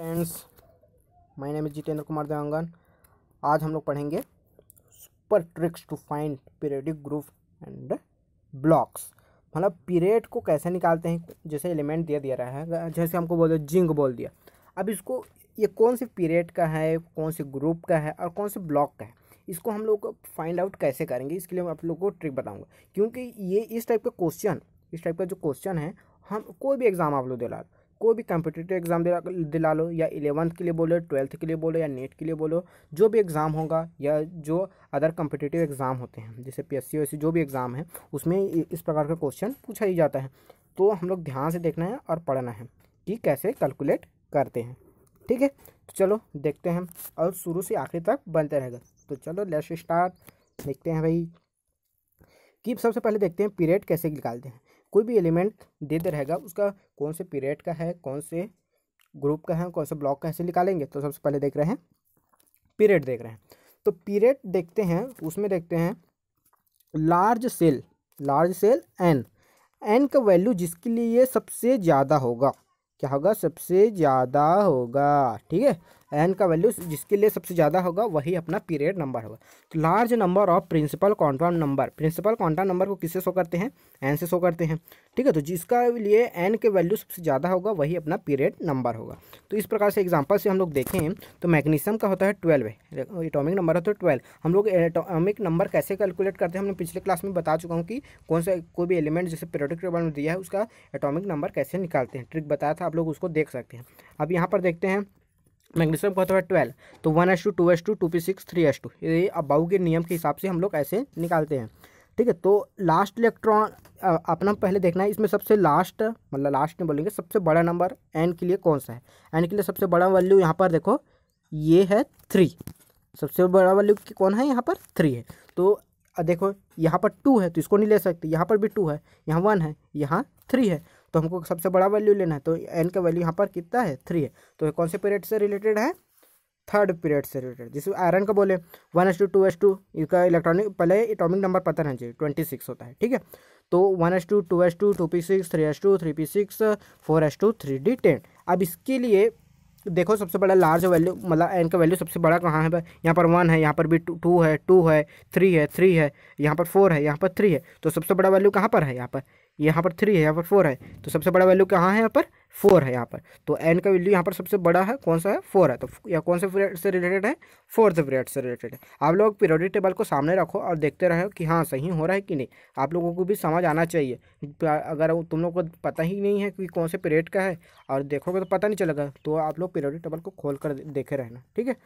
Friends my name is Jitendra Kumar Dewangan. आज हम लोग पढ़ेंगे super tricks to find periodic group and blocks मतलब पीरियड को कैसे निकालते हैं, जैसे एलिमेंट दे दिया रहा है, जैसे हमको बोल दिया, जिंक बोल दिया। अब इसको, ये कौन से पीरियड का है, कौन से ग्रुप का है और कौन से ब्लॉक का है, इसको हम लोग फाइंड आउट कैसे करेंगे, इसके लिए मैं आप लोग को ट्रिक बताऊँगा। क्योंकि ये इस टाइप का क्वेश्चन इस टाइप का जो क्वेश्चन है, हम कोई भी एग्ज़ाम आप लोग दिला कोई भी कम्पिटेटिव एग्ज़ाम दिला लो, या इलेवंथ के लिए बोलो ट्वेल्थ के लिए बोलो, या नेट के लिए बोलो, जो भी एग्ज़ाम होगा, या जो अदर कम्पिटेटिव एग्ज़ाम होते हैं, जैसे पी एस सी जो भी एग्ज़ाम है, उसमें इस प्रकार का क्वेश्चन पूछा ही जाता है। तो हम लोग ध्यान से देखना है और पढ़ना है कि कैसे कैलकुलेट करते हैं। ठीक है? तो चलो, देखते हैं। और शुरू से आखिरी तक बनते रहेगा। तो चलो लेट्स स्टार्ट देखते हैं भाई। कि सबसे पहले देखते हैं पीरियड कैसे निकालते हैं। कोई भी एलिमेंट दे दे रहेगा, उसका कौन से पीरियड का है, कौन से ग्रुप का है, कौन से ब्लॉक का ऐसे निकालेंगे। तो सबसे पहले देख रहे हैं, पीरियड देख रहे हैं। तो पीरियड देखते हैं, उसमें देखते हैं, large cell large cell N. N का वैल्यू जिसके लिए सबसे ज़्यादा होगा, क्या होगा? सबसे ज़्यादा होगा, ठीक है? एन का वैल्यू जिसके लिए सबसे ज़्यादा होगा, वही अपना पीरियड नंबर होगा। तो large number of principal quantum number principal quantum number को किससे शो करते हैं? एन से शो करते हैं। ठीक है तो जिसका लिए एन के वैल्यू सबसे ज़्यादा होगा, वही अपना पीरियड नंबर होगा। तो इस प्रकार से एग्ज़ाम्पल से हम लोग देखें तो मैग्नीशियम का होता है ट्वेल्व एटॉमिक नंबर होता है ट्वेल्व हम लोग एटॉमिक नंबर कैसे कैलकुलेट करते हैं? हमने पिछले क्लास में बता चुका हूँ कि कौन सा, कोई भी एलिमेंट जैसे पीरियोडिक टेबल में दिया है, उसका एटॉमिक नंबर कैसे निकालते हैं। ट्रिक बताया था, आप लोग उसको देख सकते हैं। अब यहाँ पर देखते हैं मैग्नीशियम का होता है ट्वेल्व तो one S two two S two two P six, three S two, ये अबाऊ के नियम के हिसाब से हम लोग ऐसे निकालते हैं। ठीक है तो लास्ट इलेक्ट्रॉन अपना पहले देखना है, इसमें सबसे लास्ट मतलब लास्ट में बोलेंगे, सबसे बड़ा नंबर एन के लिए कौन सा है? एन के लिए सबसे बड़ा वैल्यू यहाँ पर देखो, ये है थ्री सबसे बड़ा वैल्यू कौन है यहाँ पर? थ्री है। तो देखो, यहाँ पर टू है तो इसको नहीं ले सकते, यहाँ पर भी टू है, यहाँ वन है, यहाँ थ्री है। तो हमको सबसे बड़ा वैल्यू लेना है तो एन का वैल्यू यहाँ पर कितना है? थ्री है। तो ये कौन से पीरियड से रिलेटेड है? थर्ड पीरियड से रिलेटेड जिसमें आयरन का बोले one S two two S two इसका इलेक्ट्रॉनिक पहले एटॉमिक नंबर पता रहना चाहिए ट्वेंटी सिक्स होता है, ठीक है? तो one S two two S two two P six three S two three P six four S two three D ten अब इसके लिए देखो सबसे बड़ा लार्ज वैल्यू मतलब एन का वैल्यू सबसे बड़ा कहाँ है यहाँ पर वन है, यहाँ पर भी टू टू है टू है थ्री है थ्री है, यहाँ पर फोर है, यहाँ पर थ्री है। तो सबसे बड़ा वैल्यू कहाँ पर है? यहाँ पर यहाँ पर थ्री है, यहाँ पर फोर है। तो सबसे बड़ा वैल्यू कहाँ है यहाँ पर? फोर है यहाँ पर। तो एन का वैल्यू यहाँ पर सबसे बड़ा है, कौन सा है? फोर है। तो या कौन से पीरियड से रिलेटेड है? फोर्थ पीरियड से रिलेटेड है। आप लोग पीरियोडिक टेबल को सामने रखो और देखते रहो कि हाँ सही हो रहा है कि नहीं। आप लोगों को भी समझ आना चाहिए। अगर तुम लोग को पता ही नहीं है कि कौन से पीरियड का है, और देखोगे तो पता नहीं चलेगा। तो आप लोग पीरियोडिक टेबल को खोल कर देखे रहना, ठीक है?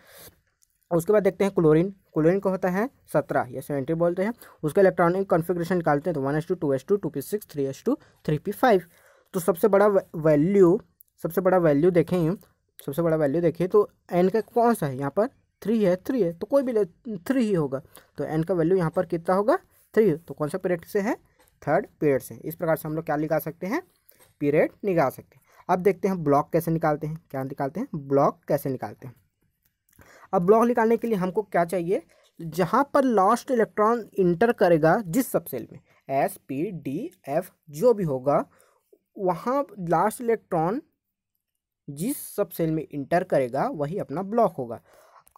उसके बाद देखते हैं क्लोरीन। क्लोरीन का होता है? सत्रह, या सेवेंटी बोलते हैं। उसका इलेक्ट्रॉनिक कॉन्फ़िगरेशन निकालते हैं तो one S two two S two two P six three S two three P five तो सबसे बड़ा वैल्यू सबसे बड़ा वैल्यू देखें सबसे बड़ा वैल्यू देखिए तो एन का कौन सा है? यहाँ पर थ्री है थ्री है तो कोई भी थ्री ही होगा। तो एन का वैल्यू यहाँ पर कितना होगा? थ्री तो कौन सा पीरियड से है? थर्ड पीरियड से। इस प्रकार से हम लोग क्या निकाल सकते हैं? पीरियड निकाल सकते हैं। अब देखते हैं ब्लॉक कैसे निकालते हैं। क्या निकालते हैं? ब्लॉक कैसे निकालते हैं? अब ब्लॉक निकालने के लिए हमको क्या चाहिए? जहाँ पर लास्ट इलेक्ट्रॉन इंटर करेगा, जिस सब सेल में एस पी डी एफ़ जो भी होगा, वहाँ लास्ट इलेक्ट्रॉन जिस सब सेल में इंटर करेगा, वही अपना ब्लॉक होगा।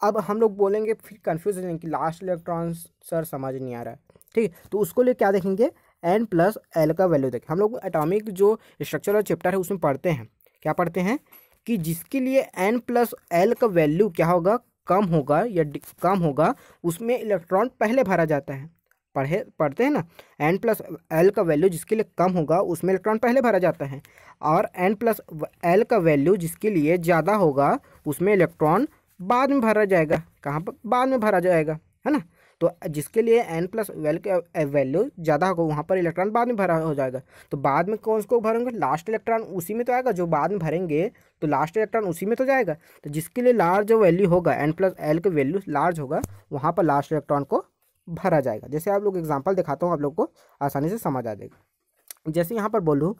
अब हम लोग बोलेंगे, फिर कन्फ्यूज़ हो कि लास्ट इलेक्ट्रॉन सर समझ नहीं आ रहा ठीक है तो उसको लिए क्या देखेंगे? एन प्लस एल का वैल्यू देखें। हम लोग एटॉमिक जो स्ट्रक्चरल चैप्टर है, उसमें पढ़ते हैं। क्या पढ़ते हैं? कि जिसके लिए एन प्लस एल का वैल्यू क्या होगा? कम होगा या कम होगा, उसमें इलेक्ट्रॉन पहले भरा जाता है। पढ़े, पढ़ते हैं ना? एन प्लस एल का वैल्यू जिसके लिए कम होगा, उसमें इलेक्ट्रॉन पहले भरा जाता है। और एन प्लस एल का वैल्यू जिसके लिए ज़्यादा होगा, उसमें इलेक्ट्रॉन बाद में भरा जाएगा। कहाँ पर? बाद में भरा जाएगा, है ना? तो जिसके लिए एन प्लस वेल का वैल्यू ज़्यादा होगा, वहाँ पर इलेक्ट्रॉन बाद में भरा हो जाएगा। तो बाद में कौन को भरेंगे? लास्ट इलेक्ट्रॉन उसी में तो आएगा, जो बाद में भरेंगे तो लास्ट इलेक्ट्रॉन उसी में तो जाएगा। तो जिसके लिए लार्ज जो वैल्यू होगा एन प्लस एल का वैल्यू लार्ज होगा, वहाँ पर लास्ट इलेक्ट्रॉन को भरा जाएगा। जैसे आप लोग एग्ज़ाम्पल दिखाता हूँ, आप लोग को आसानी से समझ आ जाएगा। जैसे यहाँ पर बोलूँ,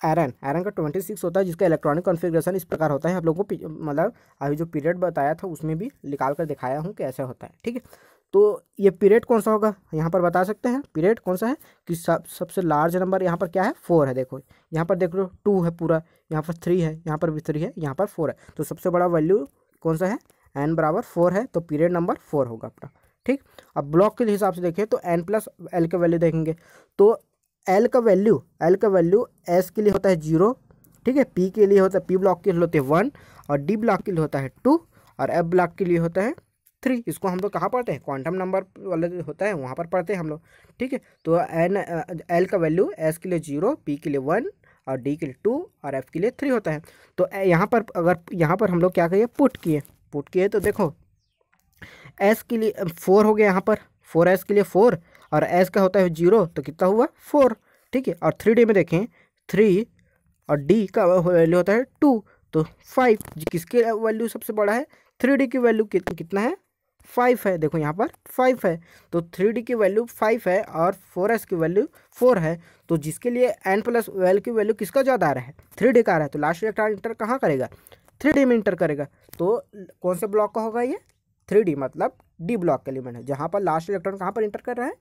आयरन आयरन का ट्वेंटी सिक्स होता है, जिसका इलेक्ट्रॉनिक कॉन्फ़िगरेशन इस प्रकार होता है। आप लोगों को मतलब अभी जो पीरियड बताया था, उसमें भी निकाल कर दिखाया हूँ कि ऐसा होता है, ठीक है? तो ये पीरियड कौन सा होगा? यहाँ पर बता सकते हैं। पीरियड कौन सा है? कि सब, सबसे लार्ज नंबर यहाँ पर क्या है? फोर है, देखो। यहाँ पर देख लो टू है पूरा। यहाँ पर थ्री है, यहाँ पर भी थ्री है, यहाँ पर फोर है। तो सबसे बड़ा वैल्यू कौन सा है? एन बराबर फोर है तो पीरियड नंबर फोर होगा अपना। ठीक? अब ब्लॉक के हिसाब से देखें तो एन प्लस एल का वैल्यू देखेंगे। तो एल का वैल्यू एल का वैल्यू एस के लिए होता है ज़ीरो ठीक है? पी के लिए होता है पी ब्लॉक के लिए होते हैं वन और डी ब्लॉक के लिए होता है टू और एफ़ ब्लॉक के लिए होता है थ्री इसको हम लोग कहाँ पढ़ते हैं? क्वांटम नंबर वाला होता है, वहाँ पर पढ़ते हैं हम लोग, ठीक है? तो एन एल का वैल्यू एस के लिए ज़ीरो पी के लिए वन और डी के लिए टू और एफ़ के लिए थ्री होता है। तो यहाँ पर, अगर, यहाँ पर हम लोग क्या करिए? पुट किए। पुट किए तो देखो एस के लिए फोर हो गया यहाँ पर। फोर एस के लिए फोर और एस का होता है ज़ीरो तो कितना हुआ? फोर ठीक है? और थ्री डी में देखें थ्री और डी का वैल्यू होता है टू तो फाइव किसके वैल्यू सबसे बड़ा है? थ्री डी की वैल्यू कितना है? फाइव है, देखो यहाँ पर फाइव है तो थ्री डी की वैल्यू फाइव है और फोर एस की वैल्यू फोर है तो जिसके लिए एन प्लस वेल की वैल्यू किसका ज़्यादा आ रहा है? थ्री डी का आ रहा है तो लास्ट इलेक्ट्रॉन इंटर कहाँ करेगा? थ्री डी में इंटर करेगा तो कौन से ब्लॉक का होगा ये? थ्री डी मतलब डी ब्लॉक का एलिमेंट है जहाँ पर लास्ट इलेक्ट्रॉन कहाँ पर इंटर कर रहा है?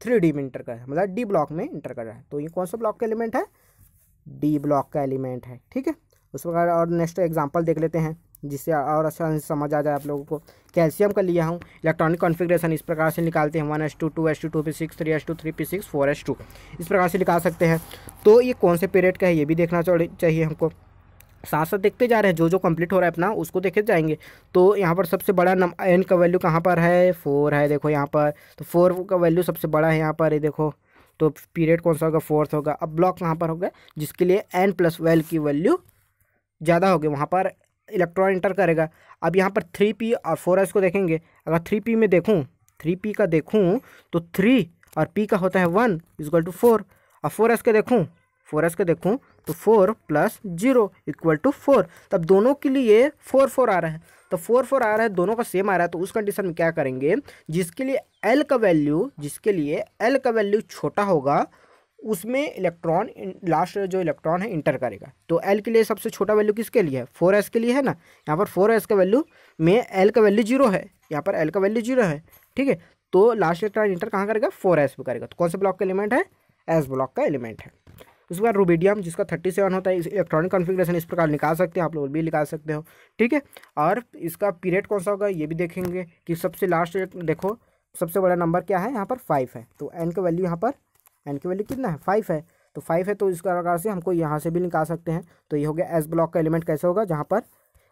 थ्री डी में इंटर कर रहा है मतलब डी ब्लॉक में इंटर कर रहा है तो ये कौन सा ब्लॉक का एलिमेंट है? डी ब्लॉक का एलिमेंट है, ठीक है? उस प्रकार और नेक्स्ट एग्ज़ाम्पल देख लेते हैं। जिससे और अच्छा समझ आ जाए आप लोगों को। कैल्शियम का लिया हूँ, इलेक्ट्रॉनिक कॉन्फ़िगरेशन इस प्रकार से निकालते हैं। One S two two S two two P six, three S two, three P six, four S two. इस प्रकार से निकाल सकते हैं। तो ये कौन से पीरियड का है, ये भी देखना चाहिए हमको। साथ साथ देखते जा रहे हैं, जो जो कंप्लीट हो रहा है अपना, उसको देखे जाएँगे। तो यहाँ पर सबसे बड़ा नम, एन का वैल्यू कहाँ पर है? फोर है, देखो यहाँ पर। तो फोर का वैल्यू सबसे बड़ा है यहाँ पर, ये देखो। तो पीरियड कौन सा होगा? फोर्थ होगा। अब ब्लॉक कहाँ पर होगा? जिसके लिए एन प्लस वेल की वैल्यू ज़्यादा होगी, वहाँ पर इलेक्ट्रॉन इंटर करेगा। अब यहाँ पर थ्री पी और फोर एस को देखेंगे। अगर थ्री पी में देखूँ थ्री पी का देखूँ तो थ्री और पी का होता है वन इजक्वल टू फोर और फोर एस के देखूँ फोर एस के देखूँ तो four plus zero equal to four तब दोनों के लिए फोर फोर आ रहा है। तो फोर फोर आ रहा है, दोनों का सेम आ रहा है तो उस कंडीशन में क्या करेंगे, जिसके लिए एल का वैल्यू जिसके लिए एल का वैल्यू छोटा होगा उसमें इलेक्ट्रॉन लास्ट जो इलेक्ट्रॉन है इंटर करेगा। तो एल के लिए सबसे छोटा वैल्यू किसके लिए है? फोर एस के लिए है ना? यहाँ पर फोर एस का वैल्यू में एल का वैल्यू ज़ीरो है। यहाँ पर एल का वैल्यू ज़ीरो है। ठीक है? तो लास्ट इलेक्ट्रॉन इंटर कहाँ करेगा? फोर एस पे करेगा। तो कौन से ब्लॉक का एलिमेंट है? एस ब्लॉक का एलिमेंट है। उसके बाद रूबीडियम जिसका थर्टी सेवन होता है, इस इलेक्ट्रॉनिक कॉन्फ़िगरेशन इस प्रकार निकाल सकते हैं। आप लोग भी निकाल सकते हो। ठीक है? और इसका पीरियड कौन सा होगा? ये भी देखेंगे कि सबसे लास्ट देखो, सबसे बड़ा नंबर क्या है? यहाँ पर फाइव है। तो एन का वैल्यू यहाँ पर एन की वैल्यू कितना है? फाइव है। तो फाइव है तो इस प्रकार से हमको यहाँ से भी निकाल सकते हैं। तो ये हो गया एस ब्लॉक का एलिमेंट कैसे होगा? जहाँ पर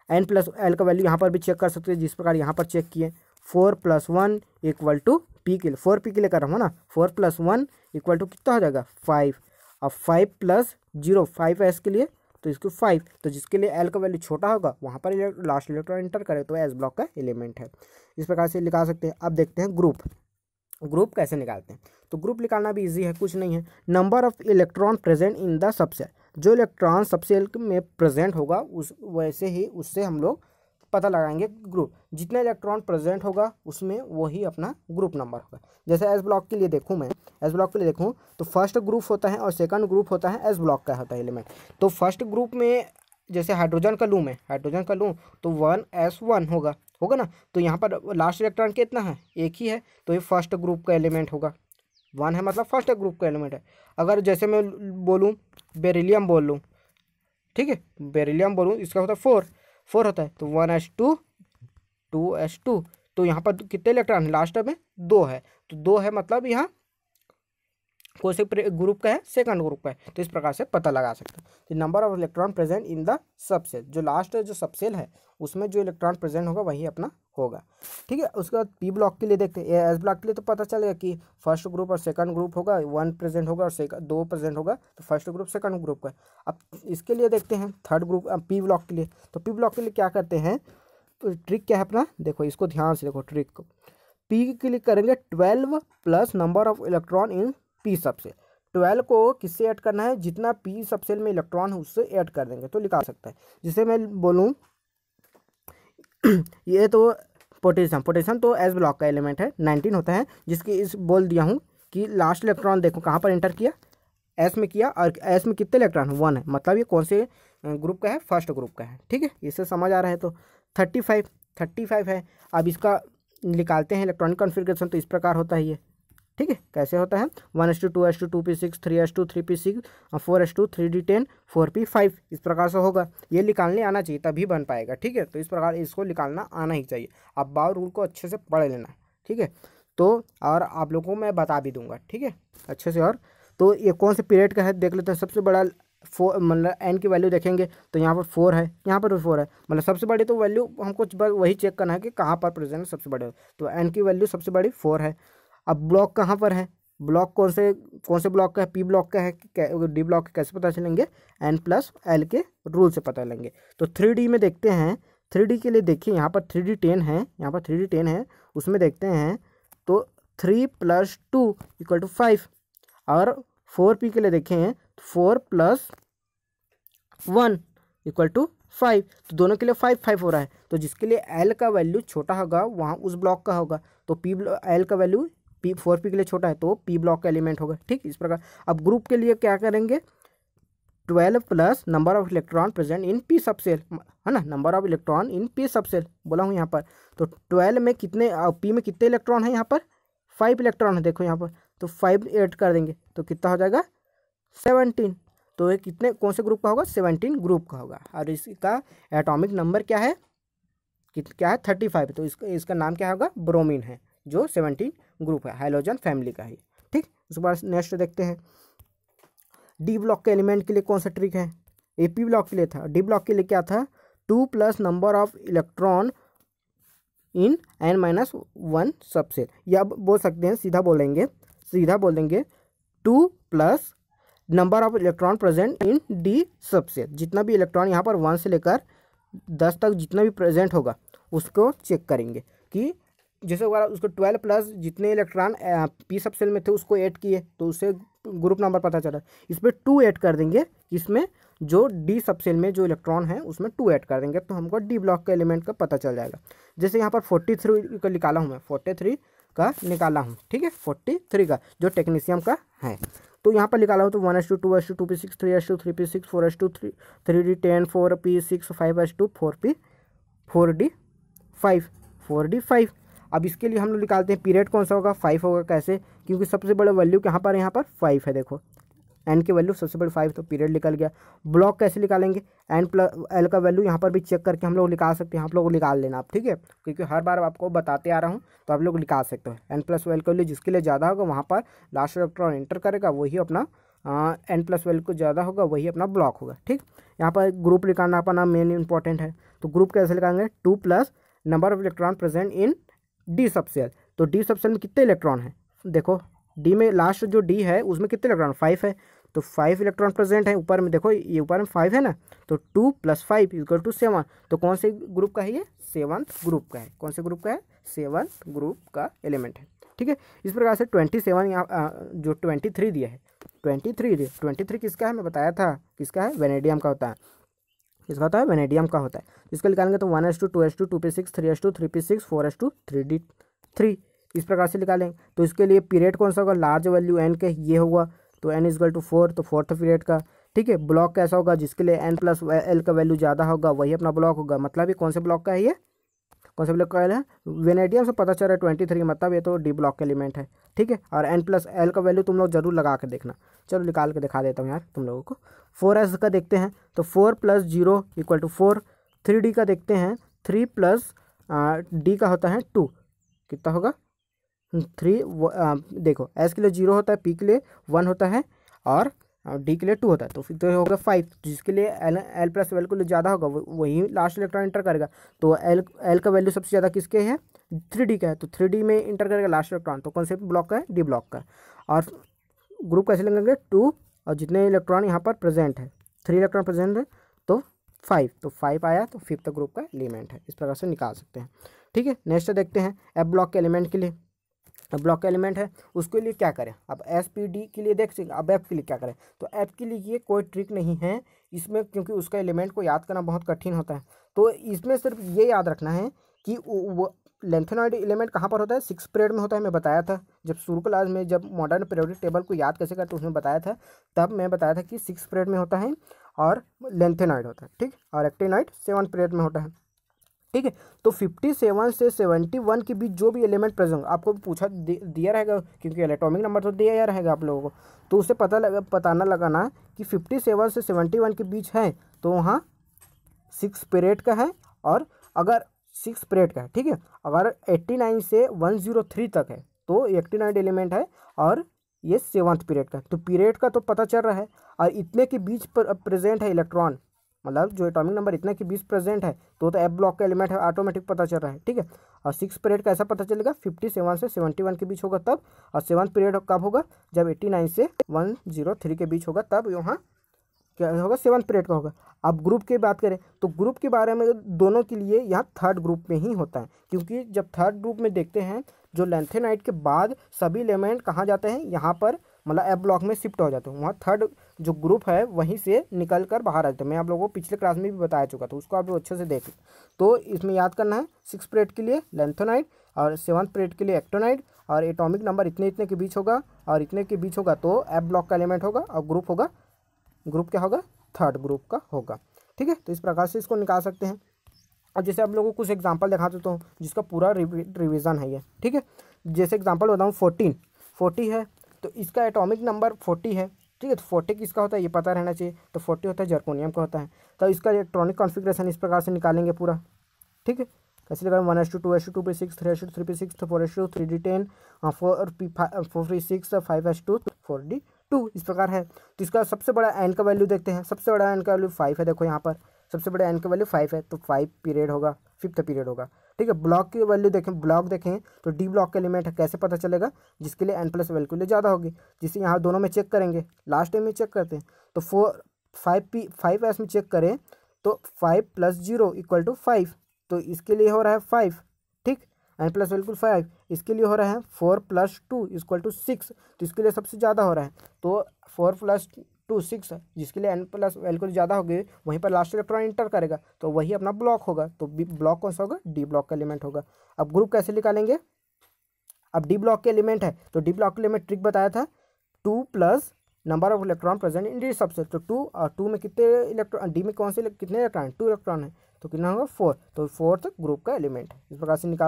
एन प्लस एल का वैल्यू यहाँ पर भी चेक कर सकते हैं। जिस प्रकार यहाँ पर चेक किए। Four plus one equal to P के लिए। फोर पी के लिए कर रहा हूँ ना? Four plus one equal to कितना हो जाएगा? फाइव और five plus zero five S के लिए। तो इसको फाइव तो जिसके लिए एल का वैल्यू छोटा होगा, वहाँ पर लास्ट इलेक्ट्रॉन इंटर करे तो एस ब्लॉक का एलिमेंट है। इस प्रकार से निकाल सकते हैं। अब देखते हैं ग्रुप ग्रुप कैसे निकालते हैं? तो ग्रुप निकालना भी इजी है, कुछ नहीं है। Number of electron present in the subshell जो इलेक्ट्रॉन सबसेल में प्रेजेंट होगा, उस, वैसे ही उससे हम लोग पता लगाएँगे ग्रुप जितना इलेक्ट्रॉन प्रेजेंट होगा, उसमें वही अपना ग्रुप नंबर होगा। जैसे एस ब्लॉक के लिए देखूँ मैं। एस ब्लॉक के लिए देखूँ तो फ़र्स्ट ग्रुप होता है और सेकंड ग्रुप होता है एस ब्लॉक का होता है एलिमेंट तो फ़र्स्ट ग्रुप में जैसे हाइड्रोजन का लूँ मैं। हाइड्रोजन का लूँ तो वन एस वन होगा। होगा ना? तो यहाँ पर लास्ट इलेक्ट्रॉन कितना है? एक ही है। तो ये फ़र्स्ट ग्रुप का एलिमेंट होगा। वन है मतलब फ़र्स्ट ग्रुप का एलिमेंट है। अगर जैसे मैं बोलूँ बेरिलियम बोल लूँ, ठीक है? बेरिलियम बोलूँ, इसका होता है फोर फोर होता है तो one H two two H two तो यहाँ पर कितने इलेक्ट्रॉन है? लास्ट में दो है। तो दो है मतलब यहाँ कौन से ग्रुप का है? सेकंड ग्रुप का है। तो इस प्रकार से पता लगा सकते हैं। तो number of electron present in the subshell जो लास्ट जो सबसेल है, उसमें जो इलेक्ट्रॉन प्रेजेंट होगा, वही अपना होगा। ठीक है? उसके बाद पी ब्लॉक के लिए देखते हैं। एस ब्लॉक के लिए तो पता चलेगा कि फ़र्स्ट ग्रुप और सेकंड ग्रुप होगा वन प्रेजेंट होगा और दो प्रेजेंट होगा तो फ़र्स्ट ग्रुप सेकंड ग्रुप का अब इसके लिए देखते हैं थर्ड ग्रुप पी ब्लॉक के लिए। तो पी ब्लॉक के लिए क्या करते हैं? तो ट्रिक क्या है अपना? देखो, इसको ध्यान से देखो ट्रिक को। पी के लिए करेंगे twelve plus number of electron in P सबसे ट्वेल्व को किससे ऐड करना है? जितना पी सबसेल में इलेक्ट्रॉन है, उससे ऐड कर देंगे। तो निकाल सकता है। जिसे मैं बोलूँ, ये तो पोटेशियम पोटेशियम तो एस ब्लॉक का एलिमेंट है। नाइनटीन होता है, जिसकी इस बोल दिया हूँ कि लास्ट इलेक्ट्रॉन देखो कहाँ पर एंटर किया? एस में किया और एस में कितने इलेक्ट्रॉन है वन है। मतलब ये कौन से ग्रुप का है? फ़र्स्ट ग्रुप का है। ठीक है? इससे समझ आ रहा है तो थर्टी फाइव थर्टी फाइव है। अब इसका निकालते हैं इलेक्ट्रॉनिक कॉन्फ़िगरेशन तो इस प्रकार होता है ये ठीक है? कैसे होता है? One S two two S two two P six, three S two, three P six four S two, three D ten, four P five, इस प्रकार से होगा। ये निकालने आना चाहिए, तभी बन पाएगा, ठीक है? तो इस प्रकार इसको निकालना आना ही चाहिए। आप बार रूल को अच्छे से पढ़ लेना, ठीक है? तो और आप लोगों को मैं बता भी दूँगा, ठीक है? अच्छे से और तो ये कौन से पीरियड का है? देख लेते हैं, सबसे बड़ा फोर मतलब एन की वैल्यू देखेंगे तो यहाँ पर फोर है, यहाँ पर भी फोर है। मतलब सबसे बड़ी तो वैल्यू हमको वही चेक करना है कि कहाँ पर प्रेजेंट सबसे बड़े तो एन की वैल्यू सबसे बड़ी फोर है। अब ब्लॉक कहाँ पर है? ब्लॉक कौन से कौन से ब्लॉक का है? पी ब्लॉक का है डी ब्लॉक कैसे पता चलेंगे? एन प्लस एल के रूल से पता चलेंगे। तो थ्री डी में देखते हैं। थ्री डी के लिए देखिए, यहाँ पर थ्री डी टेन है, यहाँ पर थ्री डी टेन है, उसमें देखते हैं। तो three plus two equal to five. और फोर पी के लिए देखें four plus one equal to five. तो दोनों के लिए फाइव फाइव हो रहा है। तो जिसके लिए एल का वैल्यू छोटा होगा, वहाँ उस ब्लॉक का होगा। तो पी एल का वैल्यू पी, फोर पी के लिए छोटा है तो पी ब्लॉक का एलिमेंट होगा, ठीक इस प्रकार। अब ग्रुप के लिए क्या करेंगे? Twelve plus number of electron present in P subcell, है ना? Number of electron in P subcell, बोला हूँ यहाँ पर। तो ट्वेल्व में कितने पी में कितने इलेक्ट्रॉन है यहाँ पर? फाइव इलेक्ट्रॉन है, देखो यहाँ पर। तो फाइव एड कर देंगे तो कितना हो जाएगा? सेवनटीन। तो ये कितने, कौन से ग्रुप का होगा? सेवनटीन ग्रुप का होगा। और इसका एटॉमिक नंबर क्या है? कित, क्या है? Thirty five. तो इसका इसका नाम क्या होगा? ब्रोमीन है, जो सेवनटीन ग्रुप है, हाइलोजन फैमिली का ही। ठीक उसके बाद नेक्स्ट देखते हैं। डी ब्लॉक के एलिमेंट के लिए कौन सा ट्रिक है? ए पी ब्लॉक के लिए था। डी ब्लॉक के लिए क्या था? Two plus number of electron in N minus one subcell. या बोल सकते हैं, सीधा बोलेंगे सीधा बोलेंगे, two plus number of electron present in D subcell. जितना भी इलेक्ट्रॉन यहाँ पर वन से लेकर दस तक जितना भी प्रेजेंट होगा, उसको चेक करेंगे कि जैसे अगर उसको ट्वेल्व प्लस जितने इलेक्ट्रॉन पी सब सेल में थे, उसको ऐड किए तो उससे ग्रुप नंबर पता चला। इसमें टू ऐड कर देंगे इसमें जो डी सब सेल में जो इलेक्ट्रॉन है, उसमें टू ऐड कर देंगे तो हमको डी ब्लॉक का एलिमेंट का पता चल जाएगा। जैसे यहाँ पर फोर्टी थ्री का निकाला हूँ मैं, फोर्टी थ्री का निकाला हूँ, ठीक है? फोर्टी थ्री का, जो टेक्नीशियम का है। तो यहाँ पर निकाला हूँ तो one S two two S two two P six, three S two, three P six, four S two, three three D ten, four P six, five S two, four P, four D five, four D five. अब इसके लिए हम लोग निकालते हैं period कौन सा होगा? फाइव होगा कैसे? क्योंकि सबसे बड़ा वैल्यू कहाँ पर यहाँ पर फाइव है, देखो। एन की वैल्यू सबसे बड़ी फाइव तो पीरियड निकल गया। ब्लॉक कैसे निकालेंगे? एन प्लस एल का वैल्यू यहाँ पर भी चेक करके हम लोग निकाल सकते हैं। आप लोग निकाल लेना आप, ठीक है? क्योंकि हर बार आपको बताते आ रहा हूँ तो आप लोग निकाल सकते हो। एन प्लस वेल का वैल्यू जिसके लिए ज़्यादा होगा, वहाँ पर लास्ट इलेक्ट्रॉन एंटर करेगा, वही अपना एन प्लस वेल को ज़्यादा होगा, वही अपना ब्लॉक होगा, ठीक? यहाँ पर ग्रुप निकालना अपना मेन इंपॉर्टेंट है। तो ग्रुप कैसे निकालेंगे? Two plus number of electron present in D subcell तो डी सबसेल में कितने इलेक्ट्रॉन हैं? देखो डी में लास्ट जो डी है, उसमें कितने इलेक्ट्रॉन फाइव है। तो फाइव इलेक्ट्रॉन प्रेजेंट है ऊपर में। देखो, ये ऊपर में फाइव है ना? तो two plus five equal to seven तो कौन से ग्रुप का है ये? सेवन्थ ग्रुप का है। कौन से ग्रुप का है? सेवन्थ ग्रुप का एलिमेंट है। ठीक है? इस प्रकार से ट्वेंटी सेवन यहाँ जो ट्वेंटी थ्री दिया है। ट्वेंटी थ्री दिया। ट्वेंटी थ्री किसका है? मैं बताया था। किसका है? वेनेडियम का होता है। किसका होता है? वेनेडियम का होता है। इसको निकालेंगे तो one S two two S two two P six, three S two, three P six, four S two, three D, three. इस प्रकार से निकालेंगे तो इसके लिए पीरियड कौन सा होगा? लार्ज वैल्यू एन के ये होगा। तो एन इजगल टू फोर तो फोर्थ पीरियड का। ठीक है? ब्लॉक कैसा होगा? जिसके लिए एन प्लस एल का वैल्यू ज़्यादा होगा, वही अपना ब्लॉक होगा। मतलब ये कौन से ब्लॉक का है ये? कौन सा ब्लॉक का है? वेनेडियम से पता चल रहा है ट्वेंटी थ्री मतलब ये तो डी ब्लॉक का एलिमेंट है, ठीक है? और एन प्लस एल का वैल्यू तुम लोग ज़रूर लगा के देखना। चलो निकाल के दिखा देता हूँ यार तुम लोगों को। फोर एस का देखते हैं तो four plus zero equal to four three D का देखते हैं थ्री प्लस डी का होता है टू कितना होगा? थ्री देखो एस के लिए ज़ीरो होता है पी के लिए वन होता है, और डी के लिए टू होता है तो फिर तो होगा फाइव जिसके लिए एल एल प्लस वेल को ज़्यादा होगा वही लास्ट इलेक्ट्रॉन इंटर करेगा। तो एल एल का वैल्यू सबसे ज़्यादा किसके है? थ्री डी का है तो थ्री डी में इंटर करेगा लास्ट इलेक्ट्रॉन तो कौन से ब्लॉक का है? डी ब्लॉक का। और ग्रुप कैसे लगेंगे टू और जितने इलेक्ट्रॉन यहाँ पर प्रेजेंट है थ्री इलेक्ट्रॉन प्रेजेंट है तो फाइव तो फाइव आया तो फिफ्थ ग्रुप का एलिमेंट है, इस प्रकार से निकाल सकते हैं। ठीक है नेक्स्ट देखते हैं एफ़ ब्लॉक के एलिमेंट के लिए। ब्लॉक का एलिमेंट है, उसके लिए क्या करें? अब एस पी डी के लिए देख सकते अब एफ़ के लिए क्या करें? तो एफ़ के लिए ये कोई ट्रिक नहीं है, इसमें क्योंकि उसका एलिमेंट को याद करना बहुत कठिन होता है। तो इसमें सिर्फ़ ये याद रखना है कि वो लेंथेनॉइड एलिमेंट कहाँ पर होता है? सिक्स पीरियड में होता है, मैं बताया था। जब शुरू क्लास में जब मॉडर्न पीरियोडिक टेबल को याद कैसे करते उसमें बताया था, तब मैं बताया था कि सिक्स पीरियड में होता है और लेंथेनॉइड होता है, ठीक? और एक्टेनॉइड सेवन पीरियड में होता है। ठीक है? तो फिफ्टी सेवन से सेवेंटी वन के बीच जो भी एलिमेंट प्रेजेंट होगा, आपको पूछा दिया रहेगा, क्योंकि इलेक्ट्रॉनिक नंबर तो दिया रहेगा आप लोगों को। तो उससे पता लगा, पताना लगाना कि फिफ्टी सेवन से सेवेंटी वन के बीच है तो वहाँ सिक्स पीरियड का है, और अगर सिक्स पीरियड का है, ठीक है? अगर एट्टी नाइन से वन ज़ीरो थ्री तक है तो एट्टी नाइन एलिमेंट है, और ये सेवन्थ पीरियड का तो पीरियड का तो पता चल रहा है, और इतने के बीच पर प्रेजेंट है इलेक्ट्रॉन मतलब जो एटॉमिक नंबर इतना कि बीस प्रेजेंट है तो तो एफ़ ब्लॉक का एलिमेंट है ऑटोमेटिक पता चल रहा है, ठीक है? और सिक्स पीरियड कैसा पता चलेगा फिफ्टी सेवन से सेवेंटी वन के बीच होगा तब, और सेवन पीरियड कब होगा? जब एट्टी नाइन से वन ज़ीरो थ्री के बीच होगा, तब यहाँ क्या होगा? सेवन्थ पीरियड का होगा। अब ग्रुप की बात करें तो ग्रुप के बारे में दोनों के लिए यहाँ थर्ड ग्रुप में ही होता है, क्योंकि जब थर्ड ग्रुप में देखते हैं, जो लेंथेनाइट के बाद सभी एलिमेंट कहाँ जाते हैं? यहाँ पर मतलब एफ़ ब्लॉक में शिफ्ट हो जाते हैं, वहाँ थर्ड जो ग्रुप है, वहीं से निकल कर बाहर आ हैं। मैं आप लोगों को पिछले क्लास में भी बताया चुका था, उसको आप लोग अच्छे से देख तो इसमें याद करना है सिक्स पीरियड के लिए लेंथोनाइट और सेवन्थ पीरियड के लिए एक्टोनाइट और एटॉमिक नंबर इतने इतने के बीच होगा और इतने के बीच होगा तो एफ़ ब्लॉक का एलिमेंट होगा और ग्रुप होगा। ग्रुप क्या होगा? थर्ड ग्रुप का होगा। ठीक है? तो इस प्रकार से इसको निकाल सकते हैं। और जैसे आप लोगों को कुछ एग्ज़ाम्पल दिखा देता हूँ, जिसका पूरा रिविज़न है ये। ठीक है? जैसे एग्ज़ाम्पल बताऊँ फोर्टीन फोर्टी है तो इसका एटॉमिक नंबर फोर्टी है। ठीक है तो फोर्टी किसका होता है, ये पता रहना चाहिए। तो फोर्टी होता है जर्कोनियम का होता है। तो इसका इलेक्ट्रॉनिक कॉन्फिग्रेशन इस प्रकार से निकालेंगे पूरा। ठीक है? कैसे लगा one S two two S two P six three S two three P six four S two three D ten four P four three six five S two four D two इस प्रकार है। तो इसका सबसे बड़ा N का value देखते हैं। सबसे बड़ा एन का वैल्यू फाइव है, देखो यहाँ पर। सबसे बड़ा एन का वैल्यू फाइव है तो फाइव पीरियड होगा फिफ्थ पीरियड होगा। ठीक है ब्लॉक की वैल्यू देखें ब्लॉक देखें तो डी ब्लॉक का एलिमेंट है कैसे पता चलेगा? जिसके लिए एन प्लस वैल्यू ज़्यादा होगी। जिसे यहाँ दोनों में चेक करेंगे लास्ट टाइम में चेक करते हैं। तो four five P five S में चेक करें तो five plus zero equal to five तो इसके लिए हो रहा है फाइव ठीक? एन प्लस वैल्कू फाइव इसके लिए हो रहा है four plus two equal to six तो इसके लिए सबसे ज़्यादा हो रहा है। तो फोर प्लस टू सिक्स जिसके लिए एन प्लस वैल्कू ज़्यादा होगी, वहीं पर लास्ट इलेक्ट्रॉन इंटर करेगा तो वही अपना ब्लॉक होगा तो ब्लॉक कौन सा होगा? डी ब्लॉक का एलिमेंट होगा। अब ग्रुप कैसे निकालेंगे? अब डी ब्लॉक के एलिमेंट है तो डी ब्लॉक के मैं ट्रिक बताया था two plus number of electron present in D सबसे तो टू और टू में कितने इलेक्ट्रॉन डी में कौन से, कितने इलेक्ट्रॉन टू इलेक्ट्रॉन है तो कितना होगा? फोर तो फोर्थ ग्रुप का एलिमेंट इस प्रकार से निकाल